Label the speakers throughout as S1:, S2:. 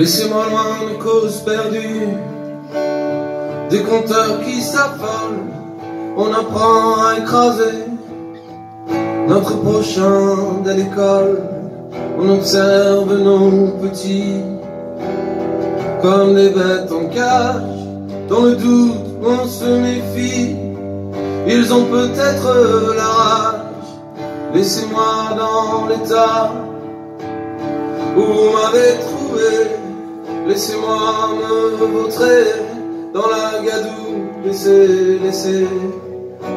S1: Laissez-moi loin de causes perdues, des compteurs qui s'affolent. On apprend à écraser notre prochain de l'école. On observe nos petits comme des bêtes en cage. Dans le doute, on se méfie. Ils ont peut-être la rage. Laissez-moi dans l'état où vous m'avez trouvé. Laissez-moi me vautrer dans la gadoue, laissez, laissez,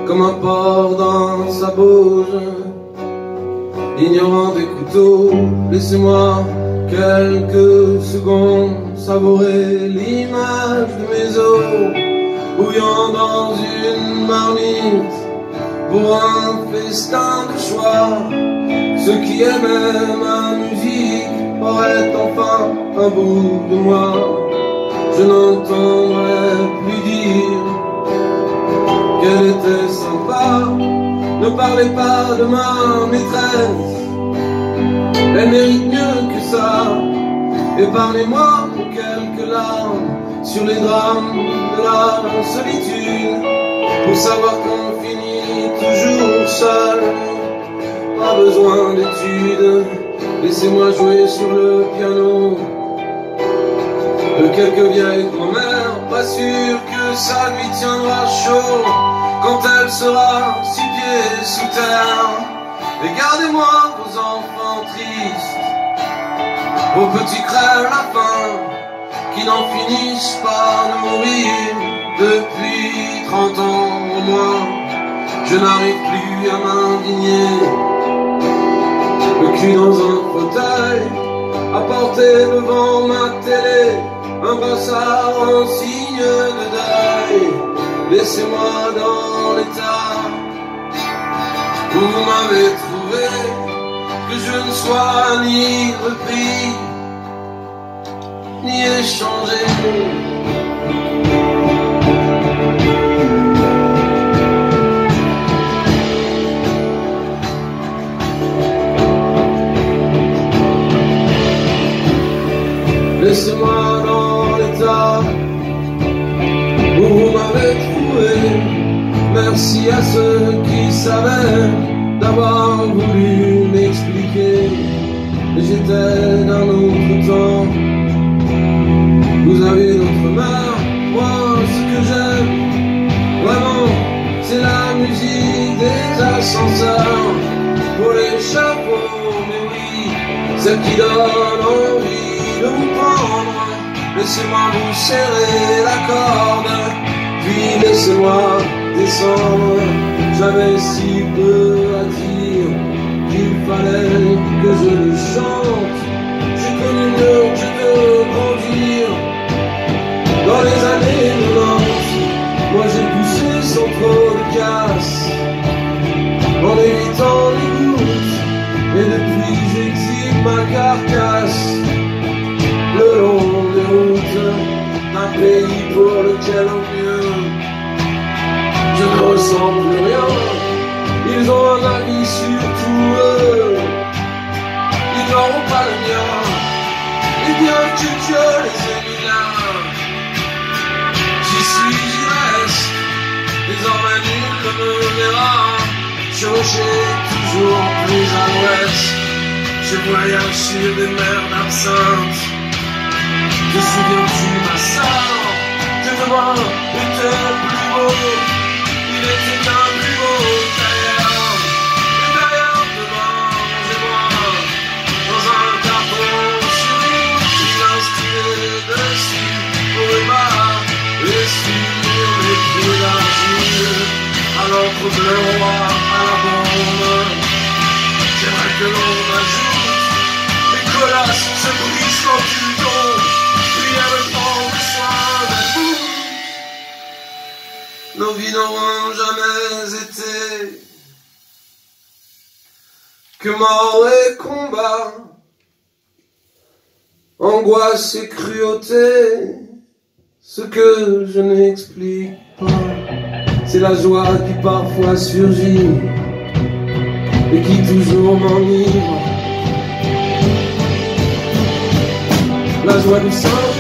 S1: comme un porc dans sa bouche. Ignorant des couteaux, laissez-moi quelques secondes savourer l'image de mes os, bouillant dans une marmite pour un festin de choix. Ceux qui aimaient ma musique aurait enfin un bout de moi. Je n'entendrai plus dire qu'elle était sympa. Ne parlez pas de ma maîtresse, elle mérite mieux que ça. Épargnez-moi quelques larmes sur les drames de la solitude, pour savoir qu'on finit toujours seul. Pas besoin d'études Laissez-moi jouer sur le piano de quelques vieilles grand-mères, pas sûr que ça lui tiendra chaud quand elle sera six pieds sous terre. Et gardez-moi vos enfants tristes, vos petits crèves la faim, qui n'en finissent pas de mourir depuis 30 ans au moins. Je n'arrive plus à m'indigner le cul dans un fauteuil, apporter devant ma télé un brassard en signe de deuil. Laissez-moi dans l'état où vous m'avez trouvé, que je ne sois ni repris, ni échangé. Laissez-moi dans l'état où vous m'avez trouvé. Merci à ceux qui savaient d'avoir voulu m'expliquer. J'étais d'un autre temps. Vous avez d'autres mains, moi ce que j'aime, vraiment, c'est la musique des ascenseurs. Pour les chapeaux, mais oui, celle qui donne envie vous prendre. Laissez-moi vous serrer la corde, puis laissez-moi descendre. J'avais si peu à dire qu'il fallait que je le chante. J'ai connu le jeu de grandir dans les années 90. Moi j'ai poussé sans trop de casse, en évitant les gouttes, et depuis j'exhibe ma carcasse d'un pays pour lequel au mieux je ne ressens plus rien. Ils ont un avis sur tout eux, ils n'auront pas le mien. Et bien que Dieu les là, j'y suis, j'y reste. Désormais nul ne me verra chevaucher toujours plus à l'ouest. Je voyage sur des mers d'absinthe. Te souviens-tu, ma sœur, que était plus beau, il était un plus beau qu'ailleurs. Et d'ailleurs, devant et moi, dans un carton sur il inscrivait dessus, pour les bas, et sur les pieds d'argile, à l'encre bleu roi, à la bombe. J'aimerais que l'on ajoute, Nos vies n'auront jamais été que mort et combat, angoisse et cruauté. Ce que je n'explique pas, c'est la joie qui parfois surgit et qui toujours m'enivre. La joie du simple